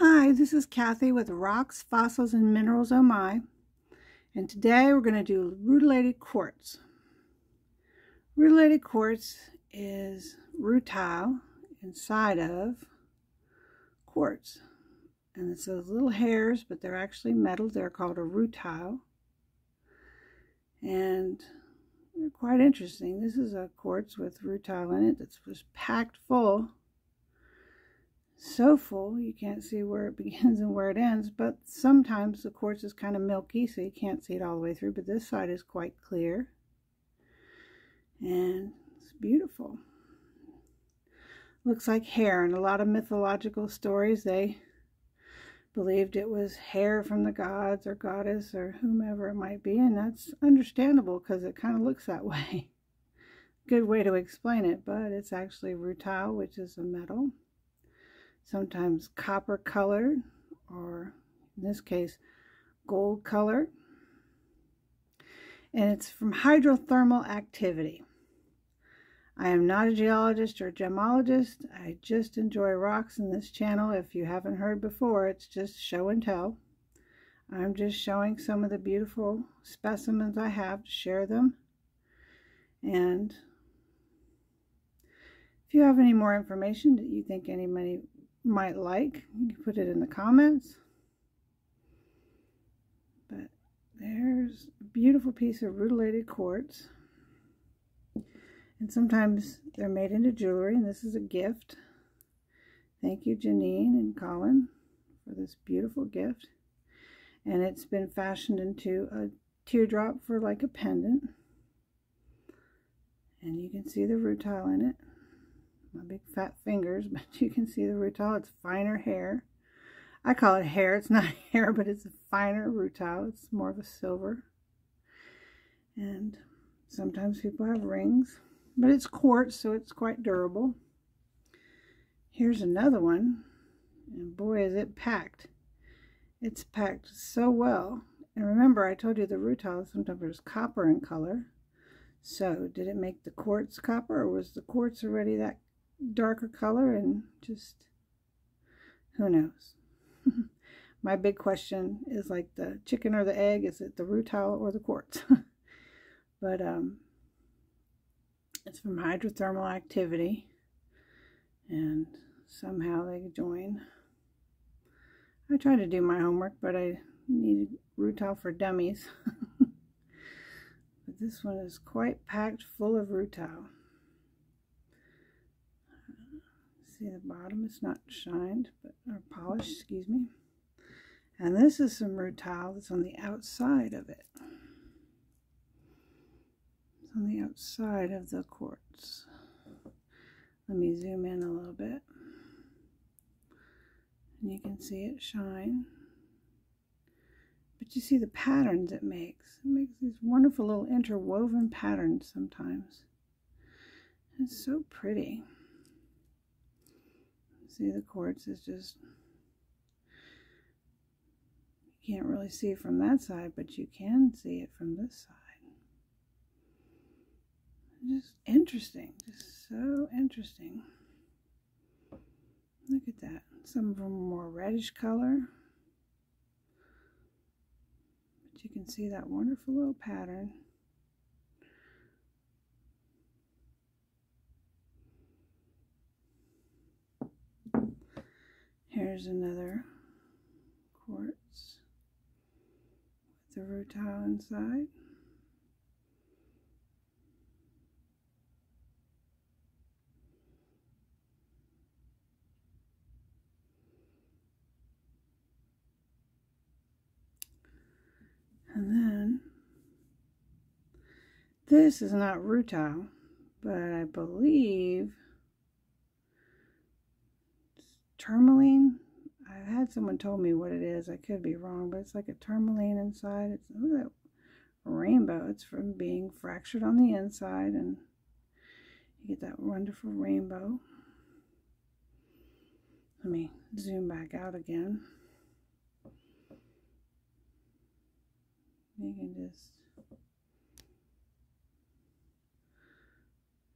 Hi, this is Kathy with Rocks, Fossils, and Minerals Oh My. And today we're going to do rutilated quartz. Rutilated quartz is rutile inside of quartz. And it's those little hairs, but they're actually metal. They're called a rutile. And they're quite interesting. This is a quartz with rutile in it that's just packed full so full you can't see where it begins and where it ends but sometimes the quartz is kind of milky so you can't see it all the way through but this side is quite clear. And it's beautiful. Looks like hair in a lot of mythological stories they believed it was hair from the gods or goddess or whomever it might be and that's understandable because it kind of looks that way. Good way to explain it but it's actually rutile which is a metal sometimes copper colored, or in this case, gold colored. And it's from hydrothermal activity. I am not a geologist or gemologist. I just enjoy rocks in this channel. If you haven't heard before, it's just show and tell. I'm just showing some of the beautiful specimens I have to share them. And if you have any more information that you think anybody might like. You can put it in the comments. But there's a beautiful piece of rutilated quartz. And sometimes they're made into jewelry, and this is a gift. Thank you, Janine and Colin, for this beautiful gift. And it's been fashioned into a teardrop for like a pendant. And you can see the rutile in it my big fat fingers, but you can see the rutile. It's finer hair. I call it hair. It's not hair, but it's a finer rutile. It's more of a silver. And sometimes people have rings, but it's quartz, so it's quite durable. Here's another one, and boy, is it packed. It's packed so well. And remember, I told you the rutile sometimes is copper in color. So, did it make the quartz copper, or was the quartz already that darker color and just who knows? My big question is like the chicken or the egg? Is it the rutile or the quartz? But um it's from hydrothermal activity and somehow they join. I tried to do my homework but I needed rutile for dummies. But this one is quite packed full of rutile see the bottom is not shined but or polished excuse me. And this is some rutile that's on the outside of it. It's on the outside of the quartz. Let me zoom in a little bit. And you can see it shine. But you see the patterns it makes. It makes these wonderful little interwoven patterns sometimes. It's so pretty See, the quartz is just, you can't really see it from that side, but you can see it from this side. Just interesting, just so interesting. Look at that. Some of them are more reddish color. But you can see that wonderful little pattern. Here's another quartz with the rutile inside. And then this is not rutile, but I believe tourmaline. I've had someone told me what it is. I could be wrong, but it's like a tourmaline inside. It's look at that rainbow. It's from being fractured on the inside, and you get that wonderful rainbow. Let me zoom back out again. You can just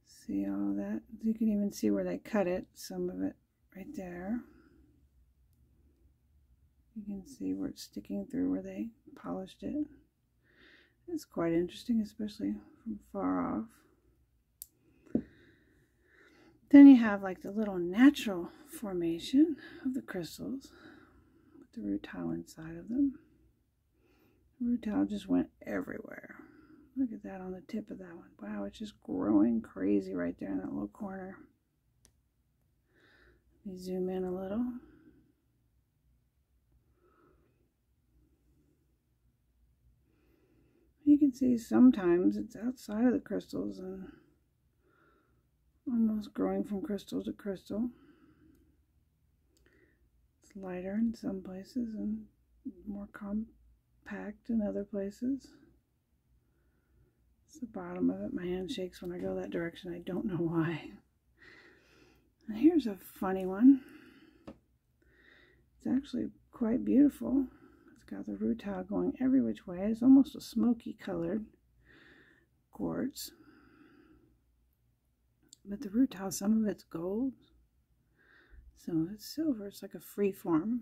see all that. You can even see where they cut it, some of it right there. You can see where it's sticking through where they polished it. It's quite interesting, especially from far off. Then you have like the little natural formation of the crystals with the rutile inside of them. The rutile just went everywhere. Look at that on the tip of that one. Wow, it's just growing crazy right there in that little corner. Me zoom in a little. You can see sometimes it's outside of the crystals and almost growing from crystal to crystal. It's lighter in some places and more compact in other places. It's the bottom of it. My hand shakes when I go that direction. I don't know why. Here's a funny one. It's actually quite beautiful. It's got the rutile going every which way. It's almost a smoky colored quartz. But the rutile, some of it's gold, some of it's silver. It's like a free form.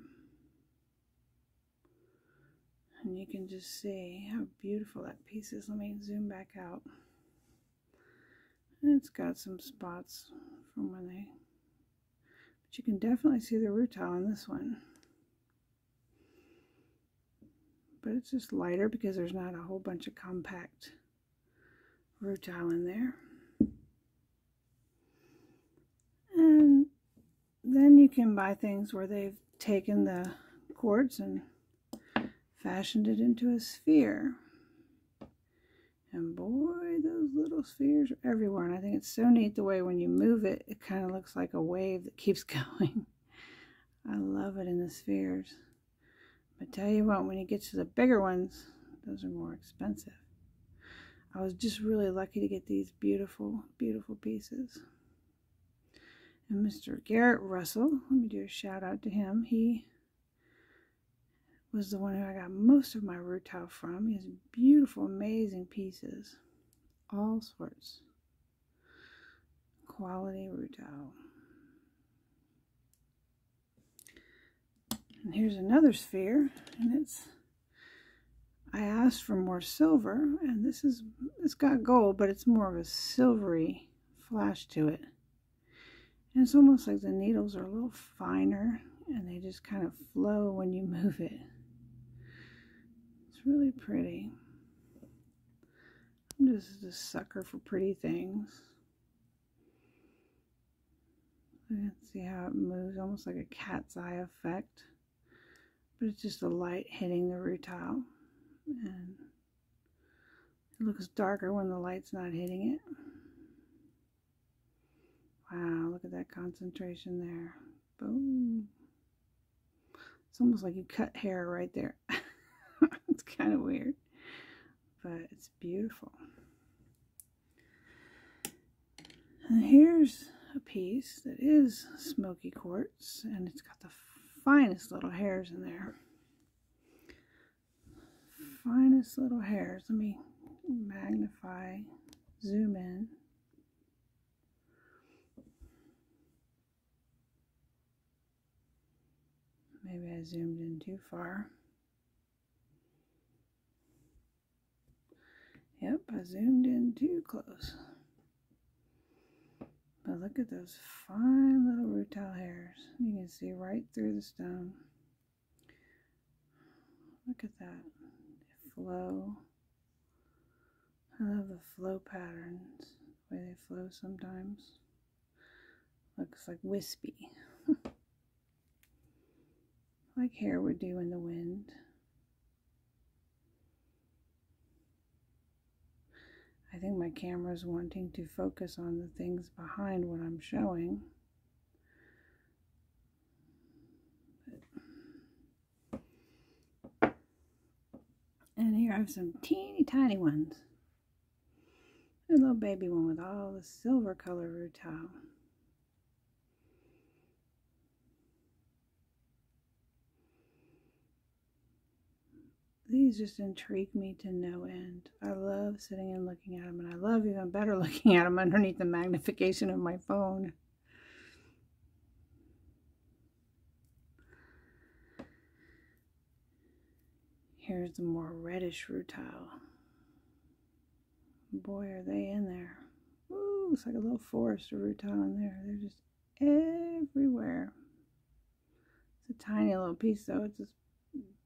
And you can just see how beautiful that piece is. Let me zoom back out. And it's got some spots from when they... But you can definitely see the rutile in this one. But it's just lighter because there's not a whole bunch of compact rutile in there. And then you can buy things where they've taken the quartz and fashioned it into a sphere. And boy, those little spheres are everywhere. And I think it's so neat the way when you move it, it kind of looks like a wave that keeps going. I love it in the spheres. But tell you what, when you get to the bigger ones, those are more expensive. I was just really lucky to get these beautiful, beautiful pieces. And Mr. Garrett Russell, let me do a shout out to him. He was the one who I got most of my rutile from. He has beautiful, amazing pieces. All sorts. Quality rutile. And here's another sphere, and it's, I asked for more silver, and this is, it's got gold, but it's more of a silvery flash to it. And it's almost like the needles are a little finer, and they just kind of flow when you move it. It's really pretty. I'm just a sucker for pretty things. Let's see how it moves, almost like a cat's eye effect. But it's just the light hitting the rutile. And it looks darker when the light's not hitting it. Wow, look at that concentration there. Boom. It's almost like you cut hair right there. it's kind of weird, but it's beautiful. And here's a piece that is smoky quartz, and it's got the finest little hairs in there. Finest little hairs. Let me magnify, zoom in. Maybe I zoomed in too far. Yep, I zoomed in too close. But look at those fine little rutile hairs. You can see right through the stone. Look at that. Flow. I love the flow patterns, the way they flow sometimes. Looks like wispy. like hair would do in the wind. I think my camera is wanting to focus on the things behind what I'm showing. And here I have some teeny tiny ones. A little baby one with all the silver color rutile. These just intrigue me to no end. I love sitting and looking at them, and I love even better looking at them underneath the magnification of my phone. Here's the more reddish rutile. Boy, are they in there. Ooh, looks like a little forest of rutile in there. They're just everywhere. It's a tiny little piece though. It's just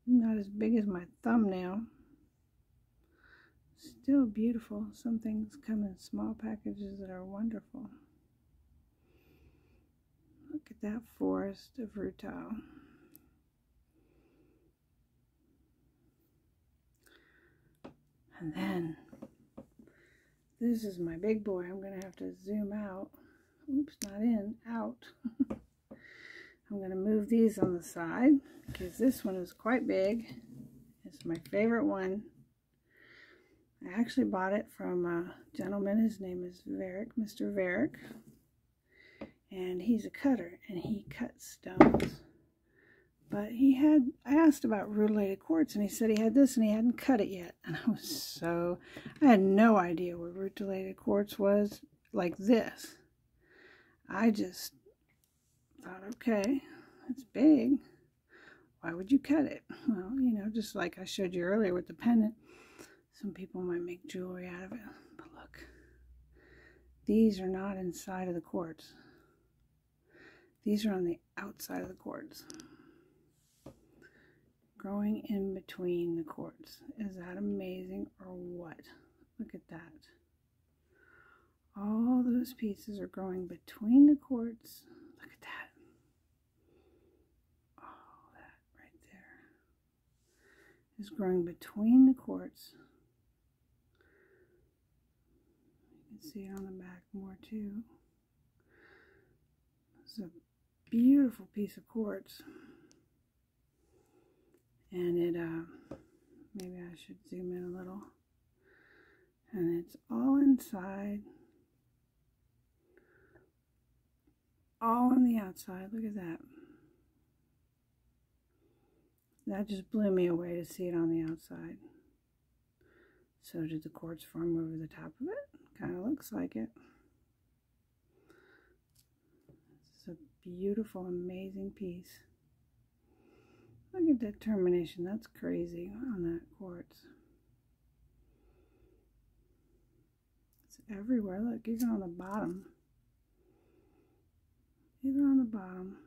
not as big as my thumbnail. Still beautiful. Some things come in small packages that are wonderful. Look at that forest of rutile. And then, this is my big boy. I'm going to have to zoom out. Oops, not in, out. I'm going to move these on the side because this one is quite big. It's my favorite one. I actually bought it from a gentleman. His name is Varick, Mr. Varick. And he's a cutter and he cuts stones. But he had, I asked about rutilated quartz and he said he had this and he hadn't cut it yet. And I was so, I had no idea what rutilated quartz was like this. I just thought, okay, it's big. Why would you cut it? Well, you know, just like I showed you earlier with the pendant, some people might make jewelry out of it. But look, these are not inside of the quartz. These are on the outside of the quartz. Growing in between the quartz. Is that amazing or what? Look at that. All those pieces are growing between the quartz. Look at that. Oh, that right there is growing between the quartz. You can see it on the back more too. It's a beautiful piece of quartz. And it, uh, maybe I should zoom in a little. And it's all inside all on the outside. Look at that. That just blew me away to see it on the outside. So did the quartz form over the top of it. Kind of looks like it. It's a beautiful, amazing piece. Look at that termination. That's crazy on that quartz. It's everywhere. Look, even on the bottom even on the bottom.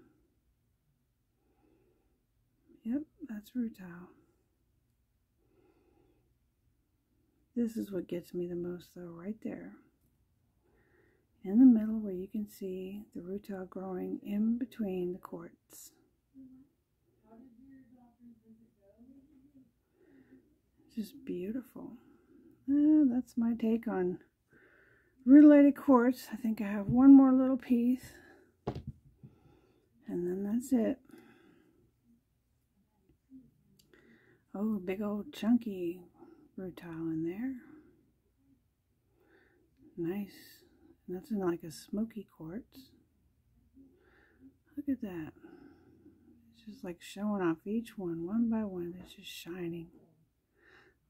Yep, that's rutile. This is what gets me the most though, right there. In the middle where you can see the rutile growing in between the quartz. Just beautiful. Uh, that's my take on rutilated quartz. I think I have one more little piece. And then that's it. Oh, big old chunky rutile in there. Nice. And that's in like a smoky quartz. Look at that. It's just like showing off each one, one by one. It's just shining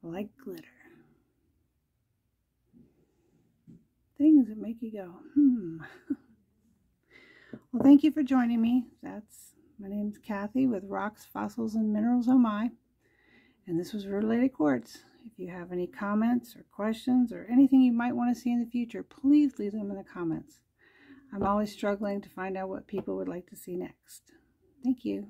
like glitter. Things that make you go, hmm. Well, thank you for joining me. That's my name's Kathy with Rocks, Fossils, and Minerals Oh My. And this was Rutilated Quartz. If you have any comments or questions or anything you might want to see in the future, please leave them in the comments. I'm always struggling to find out what people would like to see next. Thank you.